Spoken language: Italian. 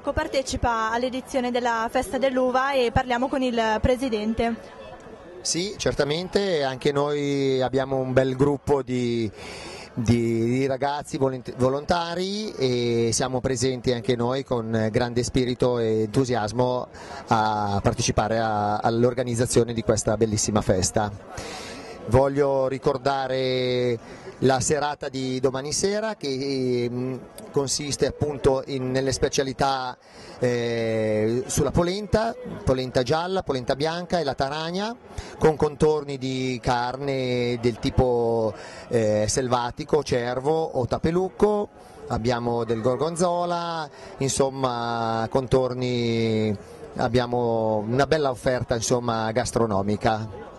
partecipa all'edizione della Festa dell'Uva e parliamo con il Presidente. Sì, certamente, anche noi abbiamo un bel gruppo di, di, di ragazzi volontari e siamo presenti anche noi con grande spirito e entusiasmo a partecipare all'organizzazione di questa bellissima festa. Voglio ricordare la serata di domani sera che mm, consiste appunto in, nelle specialità eh, sulla polenta, polenta gialla, polenta bianca e la taragna con contorni di carne del tipo eh, selvatico, cervo o tapelucco, abbiamo del gorgonzola, insomma contorni, abbiamo una bella offerta insomma, gastronomica.